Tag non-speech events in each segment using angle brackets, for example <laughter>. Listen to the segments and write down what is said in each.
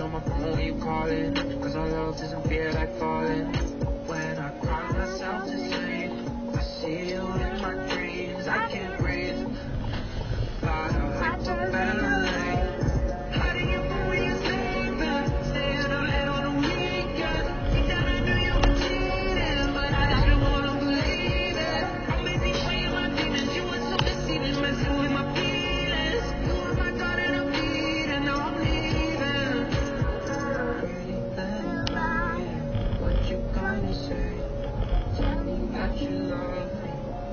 on my phone, you calling. Cause our love doesn't feel like falling. You love.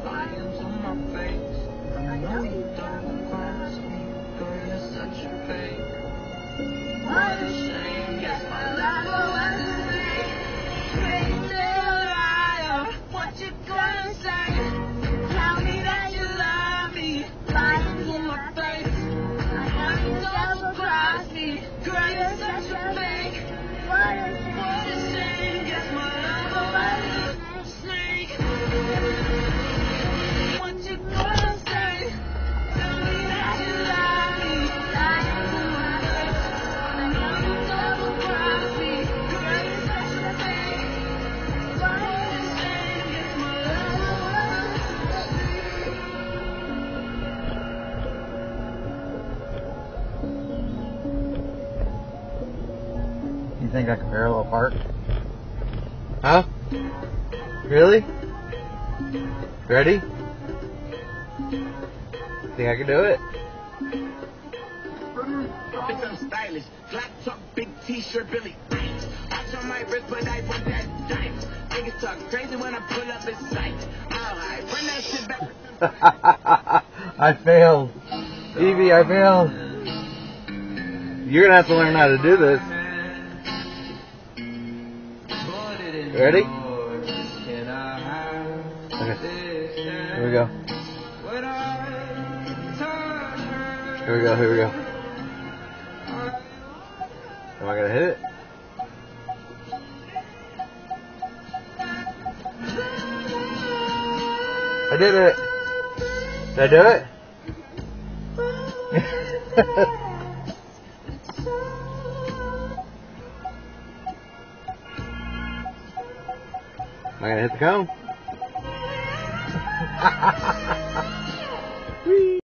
Lying to my face. I know you don't cross me. You think I can parallel park? Huh? Really? Ready? Think I can do it? Bitch, I'm stylish. Flat top, big t-shirt, Billy. Thanks. Watch on my wrist, but I want that dimes. Niggas talk crazy when I pull up in sight. Alright, run that shit back. <laughs> I failed. Evie, I failed. You're gonna have to learn how to do this. Ready? Okay. Here we go. Here we go, here we go. Am I gonna hit it? I did it. Did I do it? <laughs> Am I going to hit the cone? <laughs> <laughs>